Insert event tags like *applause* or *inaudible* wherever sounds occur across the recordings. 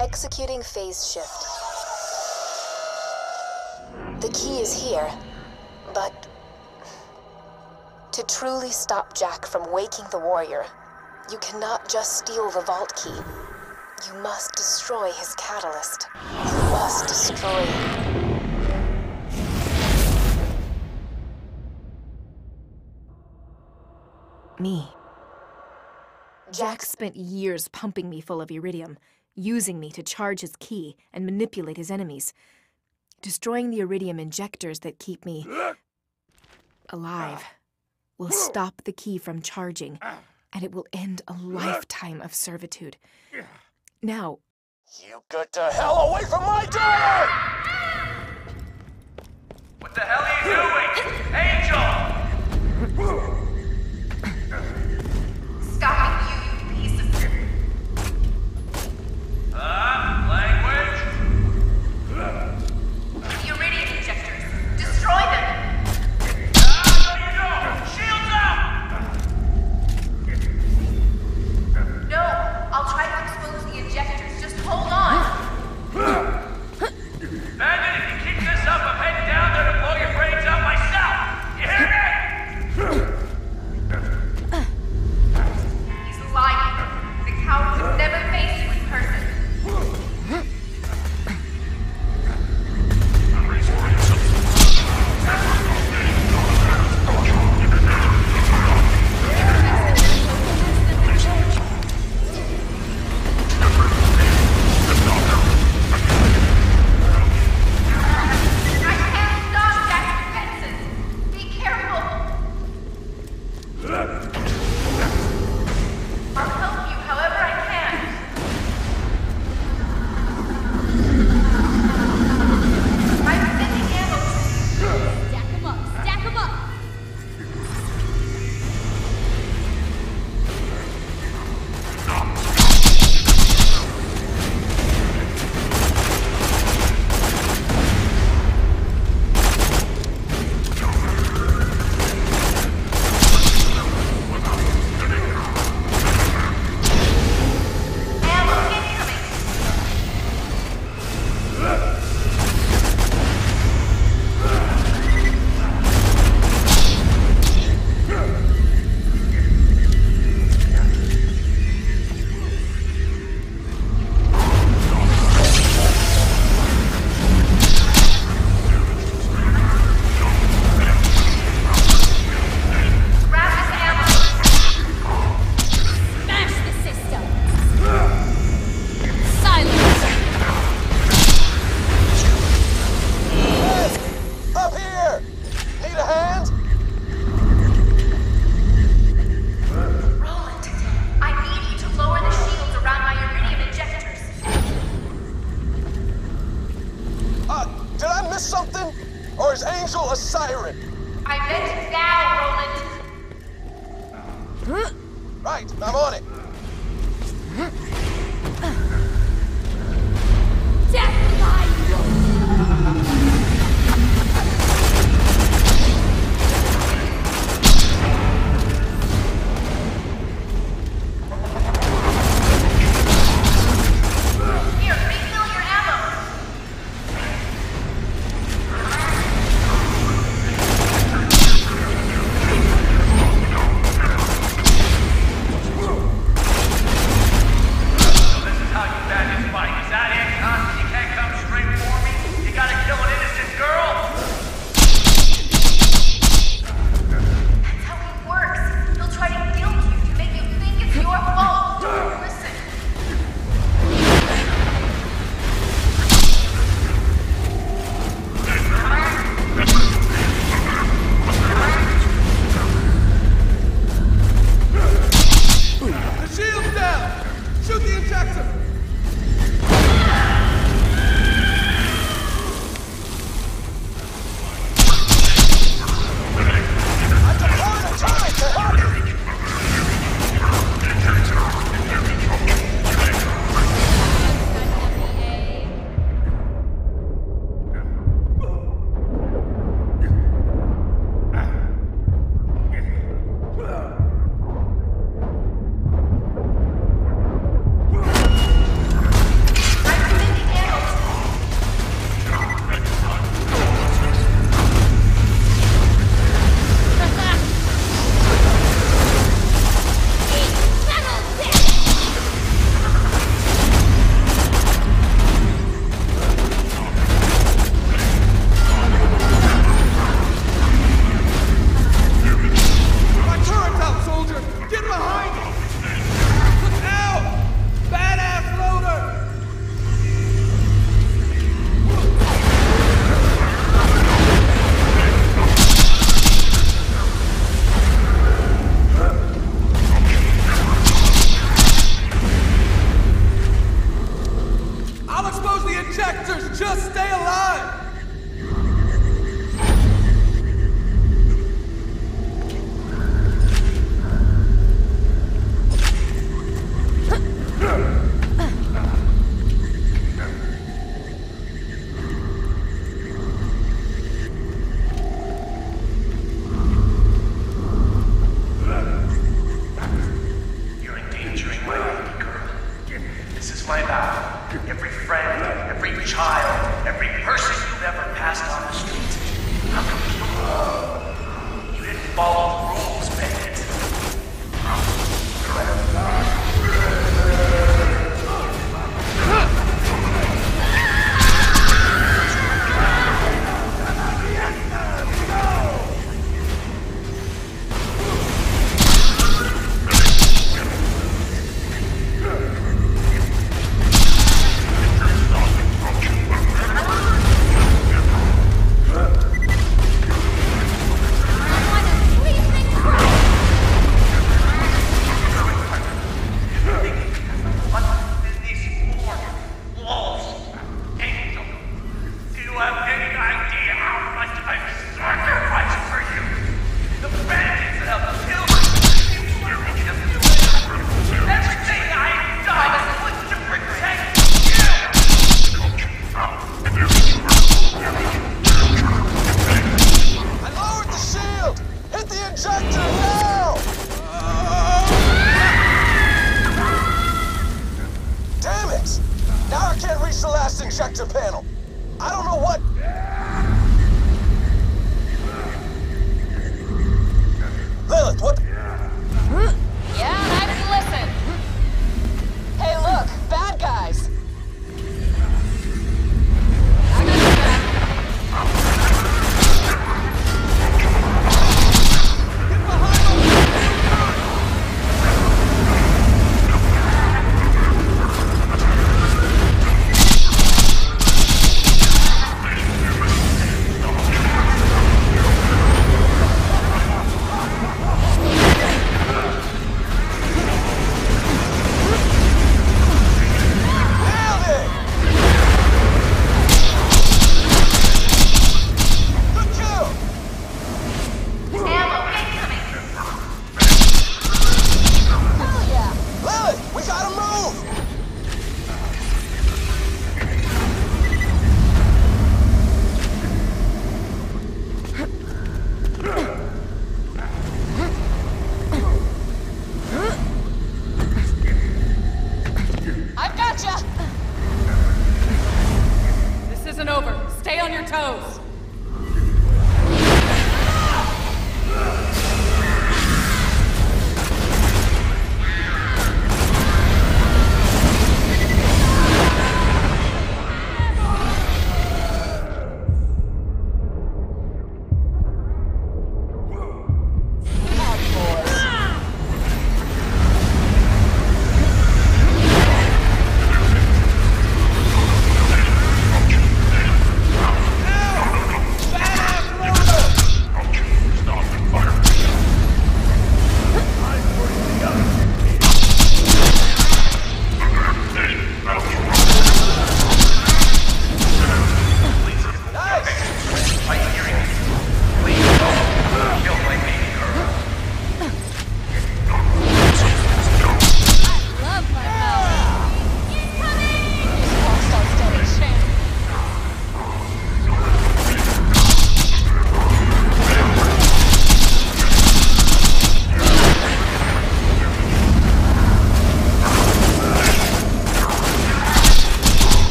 Executing phase shift. The key is here, but to truly stop Jack from waking the warrior, you cannot just steal the vault key. You must destroy his catalyst. You must destroy Me. Jack spent years pumping me full of Eridium, using me to charge his key and manipulate his enemies. Destroying the Eridium injectors that keep me alive ah. will stop the key from charging, and it will end a lifetime of servitude. Now, You get the hell away from my daughter! What the hell are you doing? Angel! *laughs*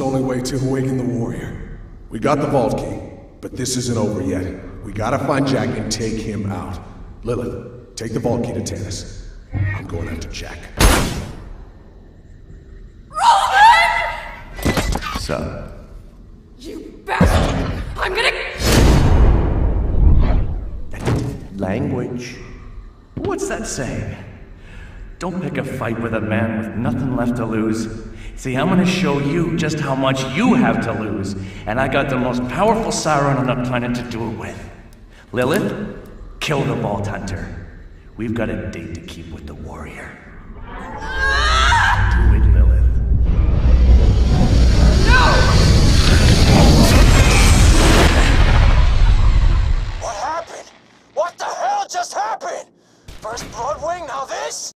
is only way to awaken the warrior. We got the vault key, but this isn't over yet. We gotta find Jack and take him out. Lilith, take the vault key to Tannis. I'm going after Jack. So, You bastard! I'm gonna. language. What's that saying? Don't pick a fight with a man with nothing left to lose. See, I'm gonna show you just how much you have to lose, and I got the most powerful siren on the planet to do it with. Lilith, kill the Vault Hunter. We've got a date to keep with the warrior. Do it, Lilith. No! What happened? What the hell just happened? First Bloodwing, now this?